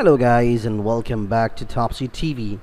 Hello guys and welcome back to Top C TV.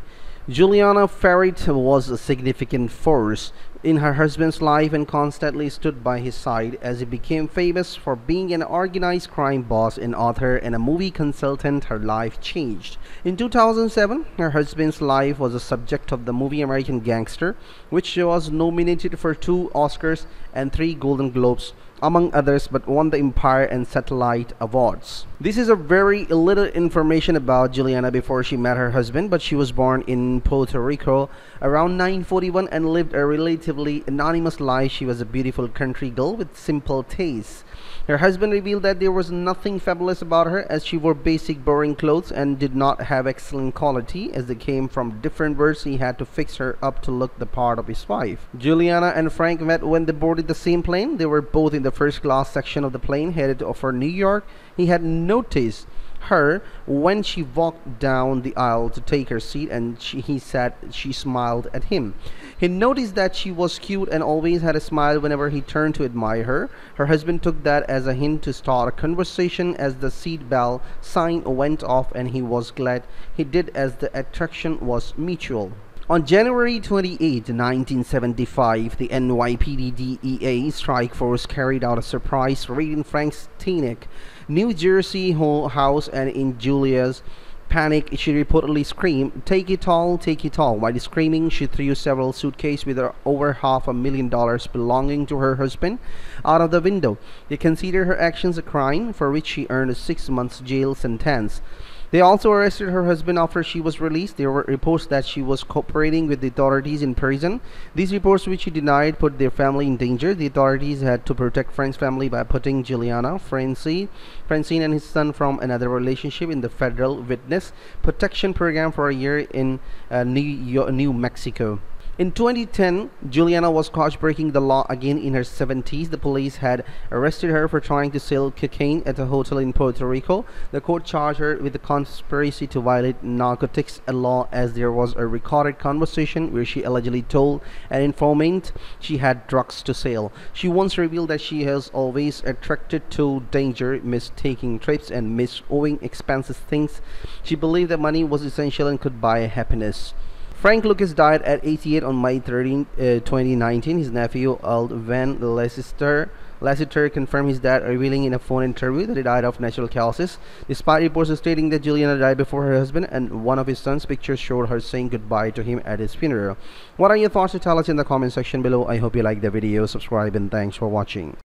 Julianna Farrait was a significant force in her husband's life and constantly stood by his side as he became famous for being an organized crime boss and author and a movie consultant her life changed. In 2007, her husband's life was a subject of the movie American Gangster, which was nominated for two Oscars and three Golden Globes among others but won the Empire and Satellite Awards. This is a very little information about Julianna before she met her husband but she was born in Puerto Rico around 941 and lived a relatively anonymous life. She was a beautiful country girl with simple tastes. Her husband revealed that there was nothing fabulous about her as she wore basic boring clothes and did not have excellent quality as they came from different words he had to fix her up to look the part of his wife. Julianna and Frank met when they boarded the same plane. They were both in the first class section of the plane headed for New York. He had noticed her when she walked down the aisle to take her seat and she, he said she smiled at him. He noticed that she was cute and always had a smile whenever he turned to admire her. Her husband took that as a hint to start a conversation as the seat bell sign went off and he was glad he did as the attraction was mutual. On January 28, 1975, the NYPD DEA strike force carried out a surprise raid in Frank's Teaneck, New Jersey house and in Julia's panic, she reportedly screamed, Take it all, take it all. While screaming, she threw several suitcases with over half a million dollars belonging to her husband out of the window. They considered her actions a crime for which she earned a six months jail sentence. They also arrested her husband after she was released. There were reports that she was cooperating with the authorities in prison. These reports, which she denied, put their family in danger. The authorities had to protect Frank's family by putting Julianna, Francine, and his son from another relationship in the federal witness protection program for a year in uh, New, New Mexico. In 2010, Julianna was caught breaking the law again in her 70s. The police had arrested her for trying to sell cocaine at a hotel in Puerto Rico. The court charged her with the conspiracy to violate narcotics law as there was a recorded conversation where she allegedly told an informant she had drugs to sell. She once revealed that she has always attracted to danger, mistaking trips and mis-owing expensive things. She believed that money was essential and could buy happiness. Frank Lucas died at 88 on May 13, uh, 2019. His nephew, Aldwan Leicester, Lassiter confirmed his death, revealing in a phone interview that he died of natural causes, despite reports stating that Julianna died before her husband and one of his son's pictures showed her saying goodbye to him at his funeral. What are your thoughts to tell us in the comment section below? I hope you liked the video, subscribe and thanks for watching.